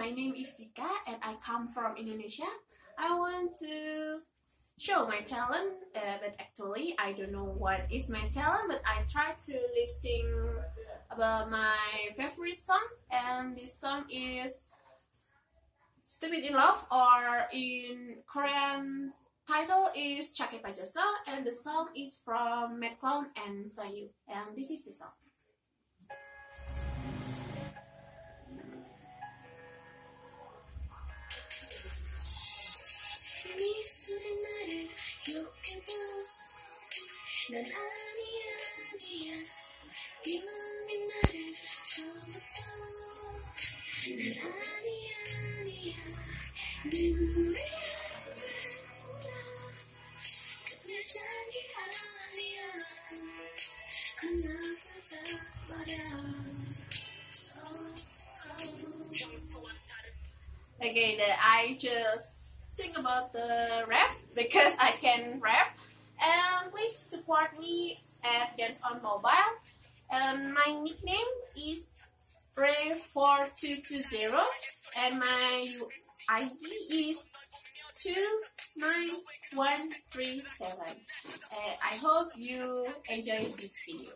my name is Dika and I come from Indonesia. I want to show my talent, uh, but actually I don't know what is my talent, but I try to lip sync about my favorite song, and this song is Stupid in Love, or in Korean title is Chake and the song is from Clown and Soyou, and this is the song. 난 아니야 아니야 이맘이 나를 처음부터 난 아니야 아니야 눈물이 울어 끝내자기 아니야 건너가다 버려 Okay, that I just sing about the rap because I can rap and please support me at Dance on Mobile. And my nickname is rae4220 and my ID is 29137. Uh, I hope you enjoy this video.